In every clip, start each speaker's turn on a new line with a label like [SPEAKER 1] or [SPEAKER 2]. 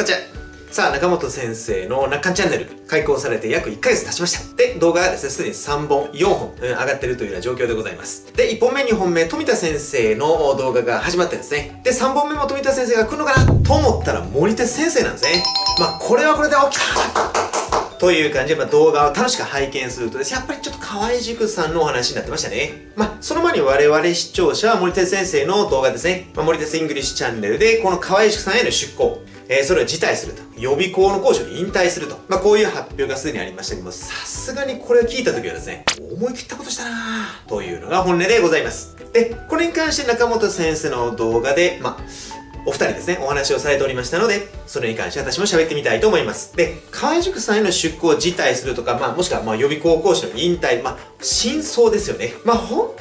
[SPEAKER 1] こちら。さあ、仲本先生の中間チャンネル、開講されて約1ヶ月経ちました。で、動画がですね、すでに3本、4本、うん、上がってるというような状況でございます。で、1本目、2本目、富田先生の動画が始まってですね。で、3本目も富田先生が来るのかな？と思ったら森鉄先生なんですね。まあ、これはこれで起きたという感じで、まあ、動画を楽しく拝見するとですね、やっぱりちょっと河合塾さんのお話になってましたね。まあ、その前に我々視聴者は森鉄先生の動画ですね。まあ、森鉄イングリッシュチャンネルで、この河合塾さんへの出向、えー、それを辞退すると。予備校の講師を引退すると。まあ、こういう発表がすでにありましたけども、さすがにこれを聞いた時はですね、思い切ったことしたなぁ、というのが本音でございます。で、これに関して中本先生の動画で、まあ、お二人ですね、お話をされておりましたので、それに関して私も喋ってみたいと思います。で、河合塾さんへの出向を辞退するとか、まあ、もしくは、まあ、予備校講師の引退、まあ、真相ですよね。まあ、本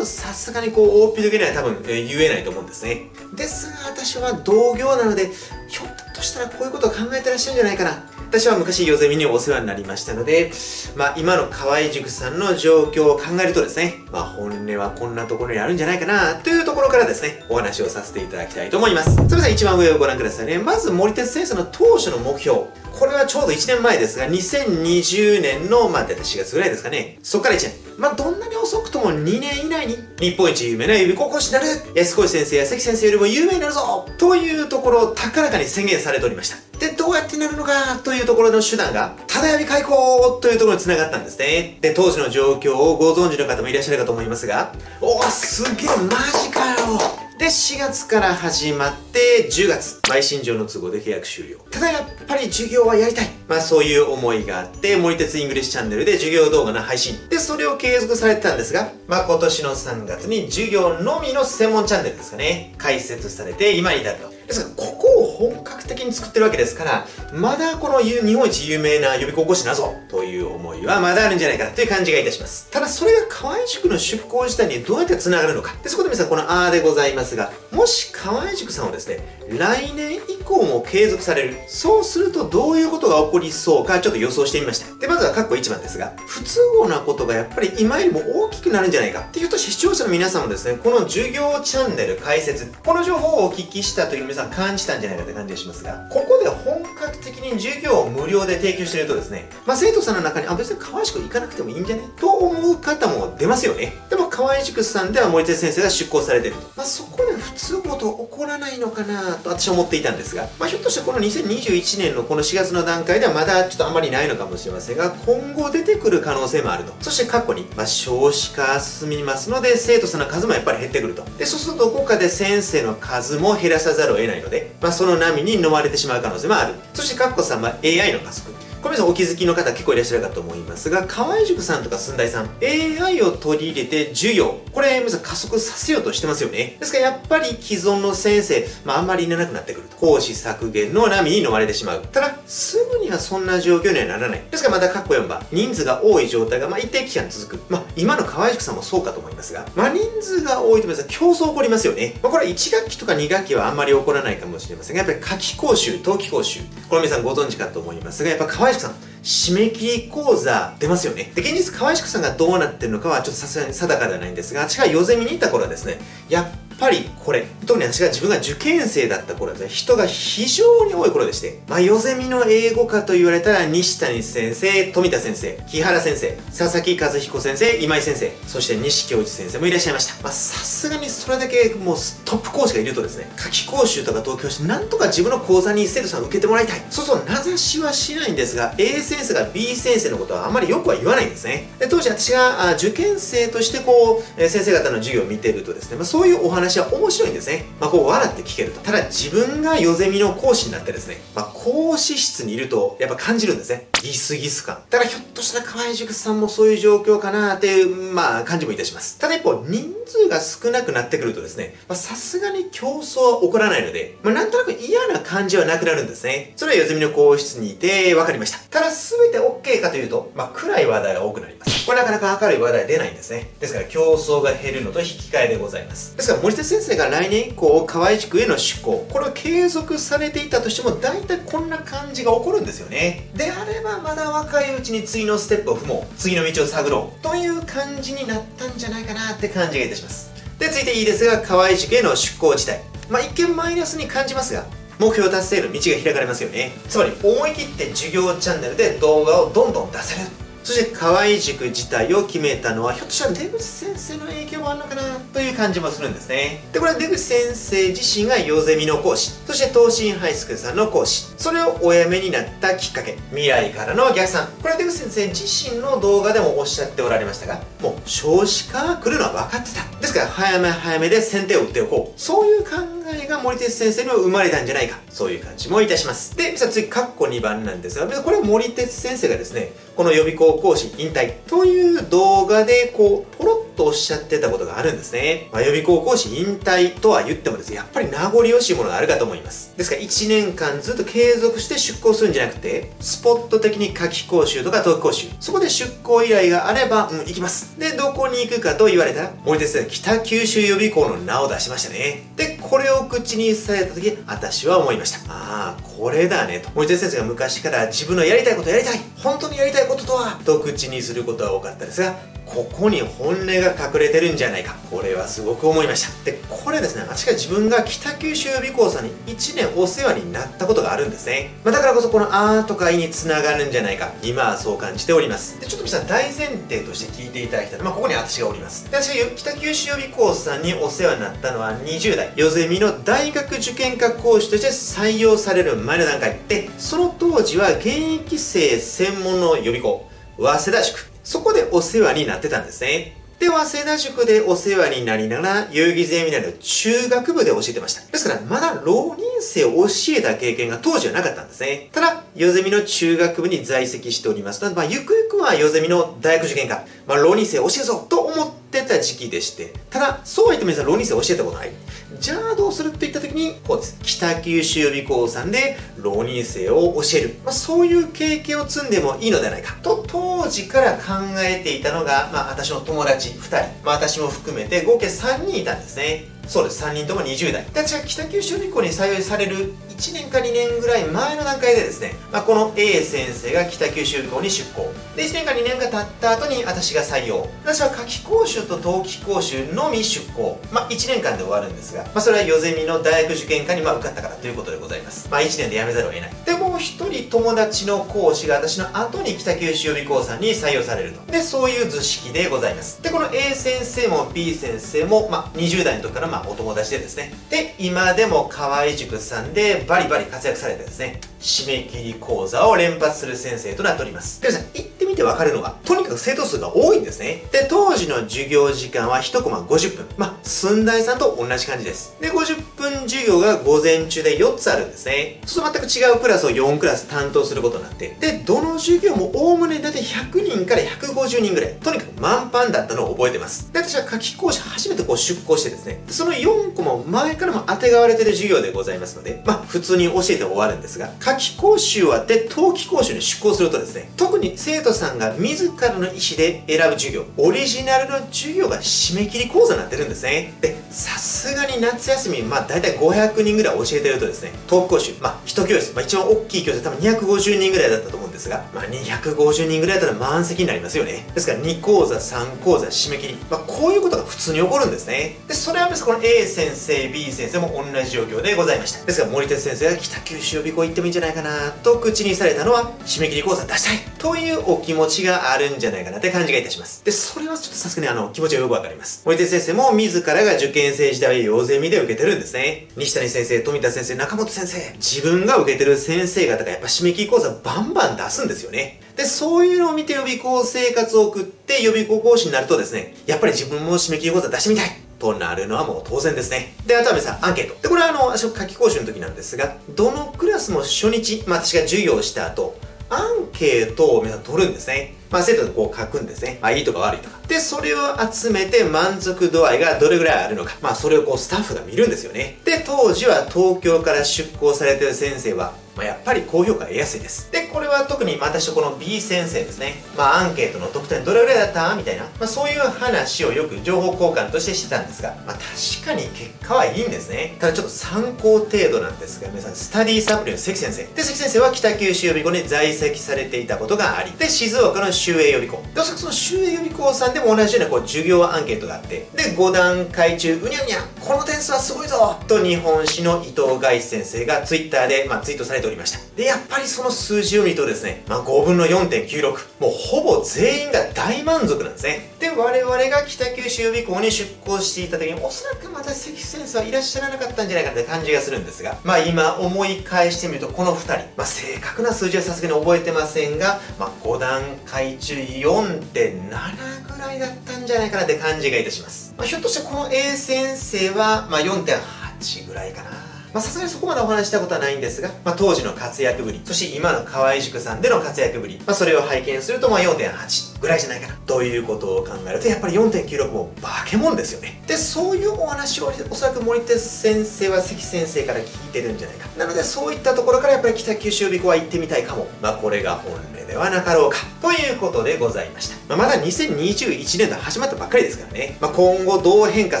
[SPEAKER 1] とさすがにこう、大っぴどげには多分、えー、言えないと思うんですね。ですが、私は同業なので、ひょっとしたらこういうことを考えてらっしゃるんじゃないかな。私は昔、ヨゼミにお世話になりましたので、まあ、今の河合塾さんの状況を考えるとですね、まあ、本音はこんなところにあるんじゃないかな、というところからですね、お話をさせていただきたいと思います。それでは一番上をご覧くださいね。まず、森哲先生の当初の目標。これはちょうど1年前ですが、2020年の、まあ、大体4月ぐらいですかね。そこから1年。まあ、どんなに遅くとも2年以内に、日本一有名な予備高校師になる安河内先生や関先生よりも有名になるぞというところを高らかに宣言されておりました。で、どうやってなるのかというところの手段が、ただよび開校というところに繋がったんですね。で、当時の状況をご存知の方もいらっしゃるかと思いますが、おー、すげえ、マジかよで、4月から始まって、10月、一身上の都合で契約終了。ただやっぱり授業はやりたい。まあそういう思いがあって、森鉄イングリッシュチャンネルで授業動画の配信。で、それを継続されてたんですが、まあ今年の3月に授業のみの専門チャンネルですかね、開設されて今に至ると。ですが、ここを本格的に作ってるわけですから、まだこの日本一有名な予備高校師なぞという思いはまだあるんじゃないかという感じがいたします。ただそれが河合塾の出向自体にどうやって繋がるのか。で、そこで皆さんこのあーでございますが、もし河合塾さんをですね、来年以降も継続される。そうするとどういうことが起こりそうかちょっと予想してみました。で、まずは括弧1番ですが、不都合なことがやっぱり今よりも大きくなるんじゃないか。っていうと視聴者の皆さんもですね、この授業チャンネル開設、この情報をお聞きしたという皆さん感じたんじゃないかって感じがしますが、ここで本格的に授業を無料で提供しているとですね、まあ生徒さんの中に、あ、別に河合塾行かなくてもいいんじゃね？と思う方も出ますよね。でも河合塾さんでは森哲先生が出向されていると。まあそこで不都合と起こらないのかなと私は思っていたんですが、まあひょっとしてこの2021年のこの4月の段階ではまだちょっとあんまりないのかもしれませんが、今後出てくる可能性もあると。そして過去に、まあ少子化進みますので、生徒さんの数もやっぱり減ってくると。で、そうするとどこかで先生の数も減らさざるを得ないので、まあその波に飲まれてしまう可能性もある。そして、カッコさんは AI の加速。これ皆さんお気づきの方結構いらっしゃるかと思いますが、河合塾さんとか寸大さん、AI を取り入れて授業、これ皆さん加速させようとしてますよね。ですからやっぱり既存の先生、まああんまりいらなくなってくると。講師削減の波に飲まれてしまう。ただ、すぐにはそんな状況にはならない。ですからまたカッコ4番、人数が多い状態がまあ一定期間続く。まあ今の河合塾さんもそうかと思いますが、まあ人数が多いと皆さん競争起こりますよね。まあこれは1学期とか2学期はあんまり起こらないかもしれませんが、やっぱり夏季講習、冬季講習、これ皆さんご存知かと思いますが、やっぱ石さん、締め切り講座出ますよね。で、現実河合宿さんがどうなってるのかはちょっとさすがに定かではないんですが、近いヨゼミに行った頃はですね、やっぱりこれ、特に私が自分が受験生だった頃ですね、人が非常に多い頃でして、まあ、ヨゼミの英語科と言われたら、西谷先生、富田先生、木原先生、佐々木和彦先生、今井先生、そして西教授先生もいらっしゃいました。まあ、さすがにそれだけもうトップ講師がいるとですね、夏季講習とか東京市、なんとか自分の講座に生徒さん受けてもらいたい。そうそう、名指しはしないんですが、A 先生が B 先生のことはあまりよくは言わないんですね。で当時私が受験生としてこう、先生方の授業を見てるとですね、まあ、そういうお話は面白いんですね。まあ、こう笑って聞けると。ただ自分がヨゼミの講師になってですね、まあ、講師室にいるとやっぱ感じるんですね。ギスギス感。だからひょっとしたら河合塾さんもそういう状況かなっていう、まあ感じもいたします。ただ一方、人数が少なくなってくるとですね、まあさすがに競争は起こらないので、まあなんとなく嫌な感じはなくなるんですね。それはヨゼミの講室にいて分かりました。ただ全て OK かというと、まあ暗い話題が多くなります。これなかなか明るい話題出ないんですね。ですから競争が減るのと引き換えでございます。ですから森田先生が来年以降、河合塾への出向、これを継続されていたとしても、大体こんな感じが起こるんですよね。であれば、まだ若いうちに次のステップを踏もう。次の道を探ろう。という感じになったんじゃないかなって感じがいたします。で、続いていいですが、河合塾への出向自体。まあ一見マイナスに感じますが、目標達成の道が開かれますよね。つまり、思い切って授業チャンネルで動画をどんどん出せる。そして河合塾自体を決めたのはひょっとしたら出口先生の影響もあるのかなという感じもするんですね。でこれは出口先生自身がヨゼミの講師そして東進ハイスクールさんの講師それをお辞めになったきっかけ未来からの逆算これは出口先生自身の動画でもおっしゃっておられましたがもう少子化が来るのは分かってた。ですから早め早めで先手を打っておこう。そういう考えが森哲先生には生まれたんじゃないか。そういう感じもいたします。でさあ次括弧2番なんですがこれは森哲先生がですねこの予備校講師引退という動画でこうポロッとおっしゃってたことがあるんですね、まあ、予備校講師引退とは言ってもですねやっぱり名残惜しいものがあるかと思います。ですから1年間ずっと継続して出向するんじゃなくてスポット的に夏季講習とか冬季講習。そこで出向依頼があればうん行きます。でどこに行くかと言われたら森哲先生北九州予備校の名を出しましたね。でこれを口にされた時私は思いました。ああこれだね。と森哲先生が昔から自分のやりたいことやりたい。本当にやりたいこととはと口にすることは多かったですがここに本音が隠れてるんじゃないか。これはすごく思いました。でこれですね確か自分が北九州予備校さんに1年お世話になったことがあるんですね、まあ、だからこそこの「あ」とか「い」につながるんじゃないか。今はそう感じております。でちょっと皆さん大前提として聞いていただきたい。まあここに私がおります。で私が北九州予備校さんにお世話になったのは20代。ヨゼミの大学受験科講師として採用される前前の段階でその当時は現役生専門の予備校早稲田塾そこでお世話になってたんですね。で、早稲田塾でお世話になりながら、遊戯ゼミナル中学部で教えてました。ですから、まだ浪人生を教えた経験が当時はなかったんですね。ただ、ヨゼミの中学部に在籍しておりますので、まあ、ゆくゆくはヨゼミの大学受験科、まあ、浪人生を教えるぞと思ってた時期でして、ただ、そうは言っても皆さん浪人生を教えたことない。じゃあどうするって言った時に、こうです。北九州予備校さんで浪人生を教える。まあ、そういう経験を積んでもいいのではないか。と、当時から考えていたのが、まあ、私の友達2人、まあ、私も含めて合計3人いたんですね。そうです、3人とも20代。私が北九州予備校に採用される1年か2年ぐらい前の段階でですね、まあ、この A 先生が北九州校に出向で1年か2年が経った後に私が採用。私は夏季講習と冬季講習のみ出向まあ1年間で終わるんですが、まあ、それはヨゼミの大学受験科にまあ受かったからということでございます。まあ1年で辞めざるを得ない。でもう1人友達の講師が私の後に北九州予備校さんに採用されると。でそういう図式でございます。でこの A 先生も B 先生も、まあ、20代の時からまあお友達でですね。で今でも河合塾さんでバリバリ活躍されてですね、締め切り講座を連発する先生となっております。で皆さん、行ってみてわかるのが、とにかく生徒数が多いんですね。で、当時の授業時間は1コマ50分。まあ、寸大さんと同じ感じです。で、50分授業が午前中で4つあるんですね。そうすると全く違うクラスを4クラス担当することになって、で、どの授業もおおむねだいたい100人から150人ぐらい、とにかく満帆だったのを覚えてます。で、私は夏季講師初めてこう出向してですね、その4コマ前からも当てがわれてる授業でございますので、まあ、普通に教えて終わるんですが、夏季講習をあって冬季講習に出向するとですね、特に生徒さんが自らの意思で選ぶ授業、オリジナルの授業が締め切り講座になってるんですね。で、さすがに夏休み、まあ大体500人ぐらい教えてるとですね、トーク講習、まあ1教室、まあ一番大きい教室多分250人ぐらいだったと思うんですが、まあ250人ぐらいだったら満席になりますよね。ですから2講座、3講座、締め切り、まあこういうことが普通に起こるんですね。で、それはこの A 先生、B 先生も同じ状況でございました。ですから森哲先生が北九州予備校行ってもいいんじゃないかなと口にされたのは締め切り講座出したいというお気持ちがあるんじゃないかなって感じがいたしますでそれはちょっとさすがにあの気持ちがよくわかります森手先生も自らが受験生時代をゼミで受けてるんですね西谷先生富田先生中本先生自分が受けてる先生方がやっぱ締め切り講座バンバン出すんですよねで、そういうのを見て予備校生活を送って予備校講師になるとですね、やっぱり自分も締め切り講座出してみたいとなるのはもう当然ですね。で、あとは皆さん、アンケート。で、これはあの、私、夏季講習の時なんですが、どのクラスも初日、まあ私が授業した後、アンケートを皆さん取るんですね。まあ、生徒がこう書くんですね。まあ、いいとか悪いとか。で、それを集めて満足度合いがどれぐらいあるのか。まあ、それをこうスタッフが見るんですよね。で、当時は東京から出向されてる先生は、まあ、やっぱり高評価得やすいです。で、これは特に私とこの B 先生ですね。まあ、アンケートの得点どれぐらいだった？みたいな。まあ、そういう話をよく情報交換としてしてたんですが、まあ、確かに結果はいいんですね。ただちょっと参考程度なんですが、皆さん、スタディサプリの関先生。で、関先生は北九州予備校に在籍されていたことがあり、で、静岡の修営予備校。で、その修営予備校さんでも同じようなこう授業アンケートがあって、で、5段階中、うにゃうにゃ、この点数はすごいぞと日本史の伊藤外先生がツイッターで、まあ、ツイートされておりました。で、やっぱりその数字を見るとですね、まあ、5分の4.96。もうほぼ全員が大満足なんですね。で、我々が北九州予備校に出向していた時に、おそらくまた関先生はいらっしゃらなかったんじゃないかって感じがするんですが、まあ今思い返してみると、この2人、まあ正確な数字はさすがに覚えてませんが、まあ5段階中4.7ぐらいだったんじゃないかなって感じがいたします。まあ、ひょっとしてこの A 先生は、まあ4.8ぐらいかな。まあさすがにそこまでお話したことはないんですが、まあ当時の活躍ぶり、そして今の河合塾さんでの活躍ぶり、まあそれを拝見するとまあ4.8ぐらいじゃないかな、ということを考えると、やっぱり4.96も化け物ですよね。で、そういうお話をおそらく森手先生は関先生から聞いてるんじゃないか。なのでそういったところからやっぱり北九州美子は行ってみたいかも。まあこれが本音ではなかろうか。ということでございました。まあ、まだ2021年度始まったばっかりですからね。まあ、今後どう変化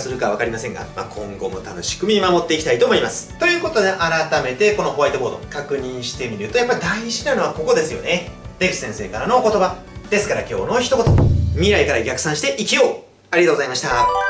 [SPEAKER 1] するかわかりませんが、まあ、今後も楽しく見守っていきたいと思います。ということで改めてこのホワイトボード確認してみると、やっぱ大事なのはここですよね。出口先生からのお言葉。ですから今日の一言。未来から逆算して生きようありがとうございました。